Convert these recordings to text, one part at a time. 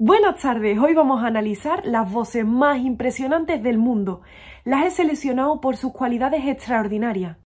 Buenas tardes, hoy vamos a analizar las voces más impresionantes del mundo. Las he seleccionado por sus cualidades extraordinarias.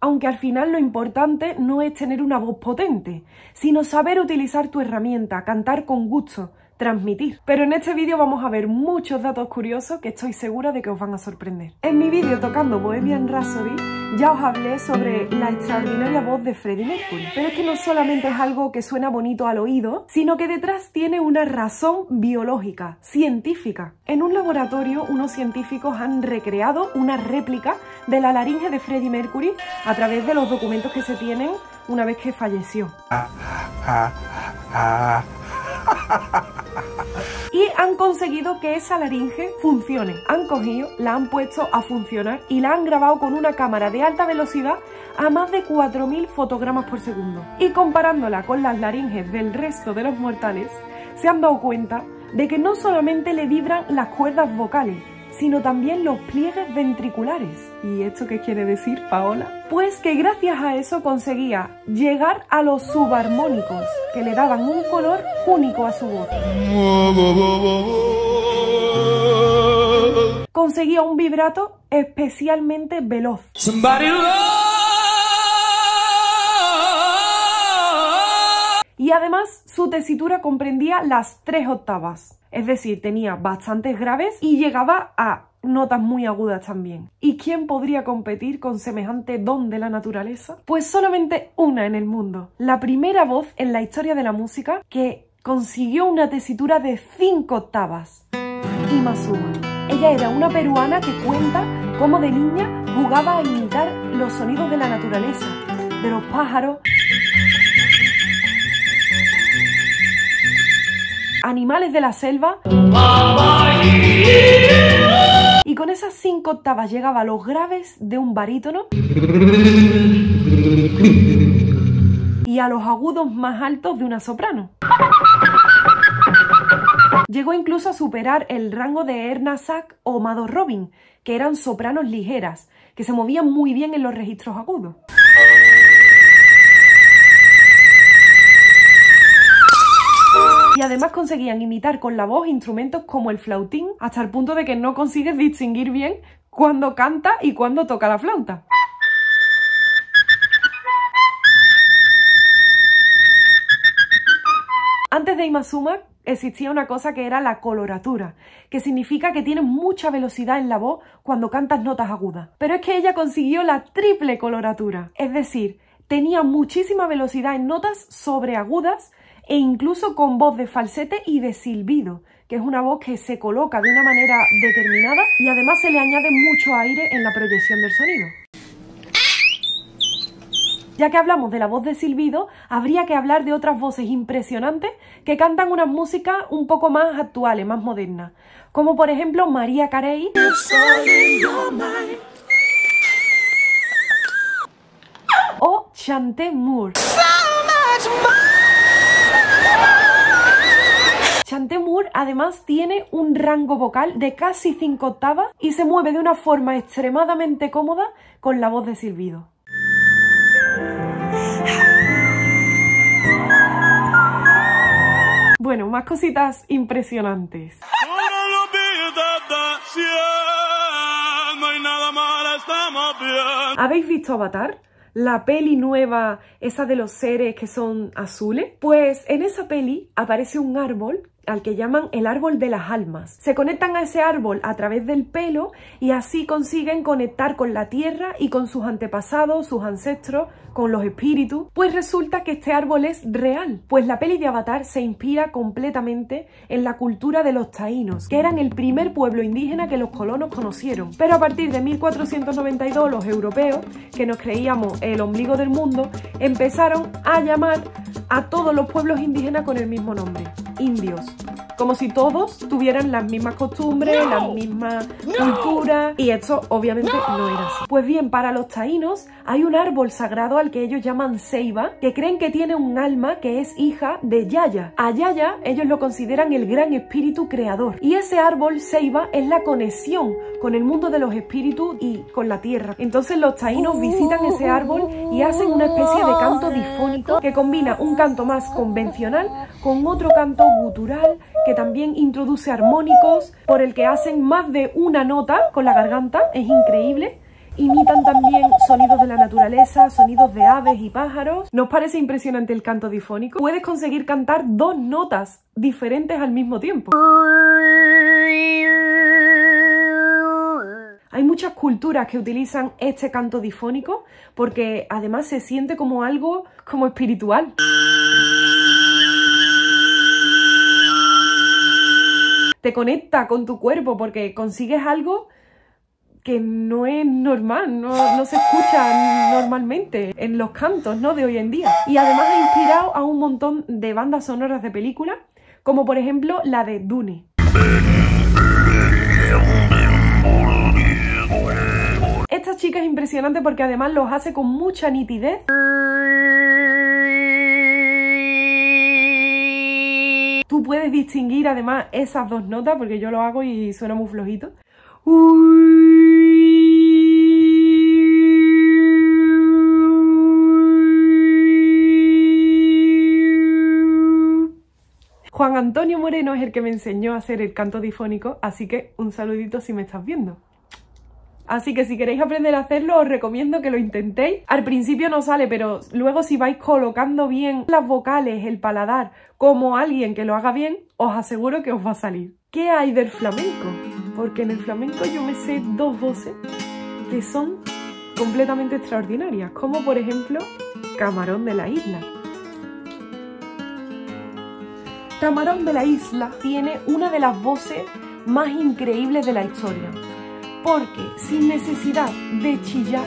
Aunque al final lo importante no es tener una voz potente, sino saber utilizar tu herramienta, cantar con gusto, transmitir. Pero en este vídeo vamos a ver muchos datos curiosos que estoy segura de que os van a sorprender. En mi vídeo tocando Bohemian Rhapsody ya os hablé sobre la extraordinaria voz de Freddie Mercury. Pero es que no solamente es algo que suena bonito al oído, sino que detrás tiene una razón biológica, científica. En un laboratorio unos científicos han recreado una réplica de la laringe de Freddie Mercury a través de los documentos que se tienen una vez que falleció. y han conseguido que esa laringe funcione. Han cogido, la han puesto a funcionar y la han grabado con una cámara de alta velocidad a más de 4.000 fotogramas por segundo. Y comparándola con las laringes del resto de los mortales, se han dado cuenta de que no solamente le vibran las cuerdas vocales, sino también los pliegues ventriculares. ¿Y esto qué quiere decir, Paola? Pues que gracias a eso conseguía llegar a los subarmónicos, que le daban un color único a su voz. Conseguía un vibrato especialmente veloz. Y además su tesitura comprendía las tres octavas. Es decir, tenía bastantes graves y llegaba a notas muy agudas también. ¿Y quién podría competir con semejante don de la naturaleza? Pues solamente una en el mundo. La primera voz en la historia de la música que consiguió una tesitura de cinco octavas. Imasuma. Ella era una peruana que cuenta cómo de niña jugaba a imitar los sonidos de la naturaleza, de los pájaros animales de la selva. Y con esas cinco octavas llegaba a los graves de un barítono y a los agudos más altos de una soprano. Llegó incluso a superar el rango de Erna Sack o Mado Robin, que eran sopranos ligeras, que se movían muy bien en los registros agudos. Además conseguían imitar con la voz instrumentos como el flautín, hasta el punto de que no consigues distinguir bien cuando canta y cuando toca la flauta. Antes de Imasuma existía una cosa que era la coloratura, que significa que tienes mucha velocidad en la voz cuando cantas notas agudas. Pero es que ella consiguió la triple coloratura, es decir, tenía muchísima velocidad en notas sobreagudas e incluso con voz de falsete y de silbido, que es una voz que se coloca de una manera determinada y además se le añade mucho aire en la proyección del sonido. Ya que hablamos de la voz de silbido, habría que hablar de otras voces impresionantes que cantan unas músicas un poco más actuales, más modernas, como por ejemplo María Carey o Chanté Moore. Chantemur además tiene un rango vocal de casi 5 octavas y se mueve de una forma extremadamente cómoda con la voz de silbido. Bueno, más cositas impresionantes. ¿Habéis visto Avatar? la peli nueva, esa de los seres que son azules, pues en esa peli aparece un árbol al que llaman el árbol de las almas. Se conectan a ese árbol a través del pelo y así consiguen conectar con la tierra y con sus antepasados, sus ancestros, con los espíritus. Pues resulta que este árbol es real, pues la peli de Avatar se inspira completamente en la cultura de los taínos, que eran el primer pueblo indígena que los colonos conocieron. Pero a partir de 1492 los europeos, que nos creíamos el ombligo del mundo, empezaron a llamar a todos los pueblos indígenas con el mismo nombre, indios. como si todos tuvieran las mismas costumbres, las mismas culturas, y esto obviamente no era así. Pues bien, para los taínos hay un árbol sagrado al que ellos llaman Seiba, que creen que tiene un alma que es hija de Yaya. A Yaya ellos lo consideran el gran espíritu creador, y ese árbol Seiba es la conexión con el mundo de los espíritus y con la tierra. Entonces los taínos visitan ese árbol y hacen una especie de canto difónico que combina un canto más convencional con otro canto gutural que también introduce armónicos por el que hacen más de una nota con la garganta, es increíble. Imitan también sonidos de la naturaleza, sonidos de aves y pájaros. ¿Nos parece impresionante el canto difónico? Puedes conseguir cantar dos notas diferentes al mismo tiempo. Hay muchas culturas que utilizan este canto difónico porque además se siente como algo como espiritual. Te conecta con tu cuerpo porque consigues algo que no es normal, no, se escucha normalmente en los cantos ¿no? de hoy en día. Y además ha inspirado a un montón de bandas sonoras de películas, como por ejemplo la de Dune. Esta chica es impresionante porque además los hace con mucha nitidez. Puedes distinguir además esas dos notas porque yo lo hago y suena muy flojito. Juan Antonio Moreno es el que me enseñó a hacer el canto difónico, así que un saludito si me estás viendo. Así que si queréis aprender a hacerlo, os recomiendo que lo intentéis. Al principio no sale, pero luego si vais colocando bien las vocales, el paladar, como alguien que lo haga bien, os aseguro que os va a salir. ¿Qué hay del flamenco? Porque en el flamenco yo me sé dos voces que son completamente extraordinarias, como por ejemplo Camarón de la Isla. Camarón de la Isla tiene una de las voces más increíbles de la historia porque sin necesidad de chillar,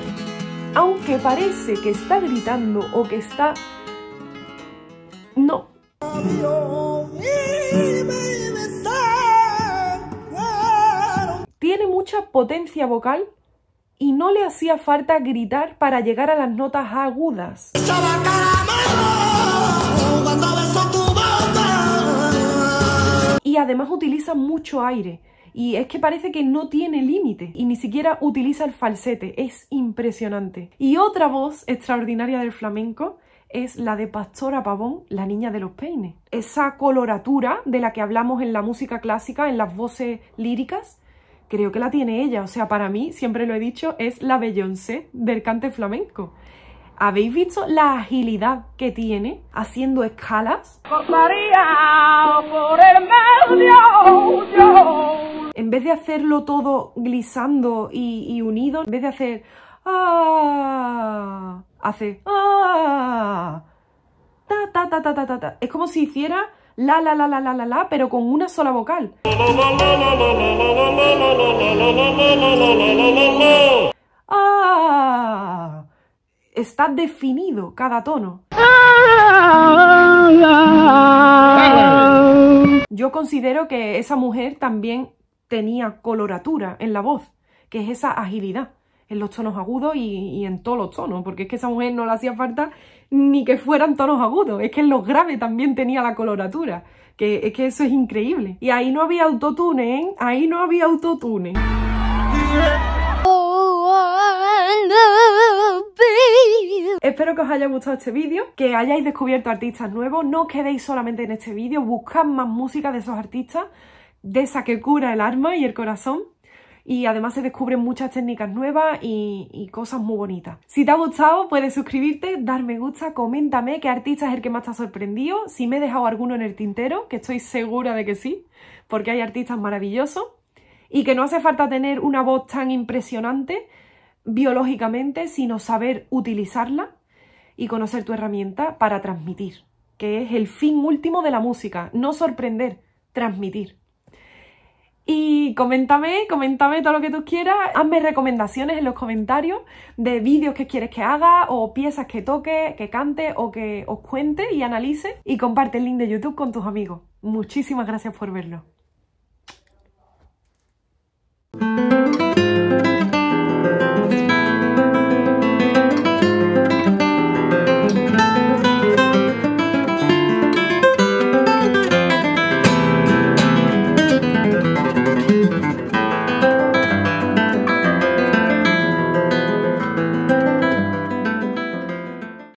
aunque parece que está gritando o que está... No. Tiene mucha potencia vocal y no le hacía falta gritar para llegar a las notas agudas. Y además utiliza mucho aire y es que parece que no tiene límite y ni siquiera utiliza el falsete, es impresionante. Y otra voz extraordinaria del flamenco es la de Pastora Pavón, la niña de los peines. Esa coloratura de la que hablamos en la música clásica, en las voces líricas, creo que la tiene ella. O sea, para mí, siempre lo he dicho, es la Beyoncé del cante flamenco. ¿Habéis visto la agilidad que tiene haciendo escalas? En vez de hacerlo todo glisando y, unido, en vez de hacer ah, hace ah, ta ta ta ta ta ta. Es como si hiciera la la la la la la la, pero con una sola vocal. Ah, está definido cada tono. Yo considero que esa mujer también tenía coloratura en la voz, que es esa agilidad en los tonos agudos y, en todos los tonos, porque es que esa mujer no le hacía falta ni que fueran tonos agudos, es que en los graves también tenía la coloratura, que es que eso es increíble. Y ahí no había autotune, ¿eh? Ahí no había autotune. Espero que os haya gustado este vídeo, que hayáis descubierto artistas nuevos, no os quedéis solamente en este vídeo, buscad más música de esos artistas, de esa que cura el alma y el corazón. Y además se descubren muchas técnicas nuevas y, cosas muy bonitas. Si te ha gustado, puedes suscribirte, dar me gusta, coméntame qué artista es el que más te ha sorprendido, si me he dejado alguno en el tintero, que estoy segura de que sí, porque hay artistas maravillosos y que no hace falta tener una voz tan impresionante biológicamente, sino saber utilizarla y conocer tu herramienta para transmitir, que es el fin último de la música, no sorprender, transmitir. Y coméntame, coméntame todo lo que tú quieras. Hazme recomendaciones en los comentarios de vídeos que quieres que haga o piezas que toque, que cante o que os cuente y analice. Y comparte el link de YouTube con tus amigos. Muchísimas gracias por verlo.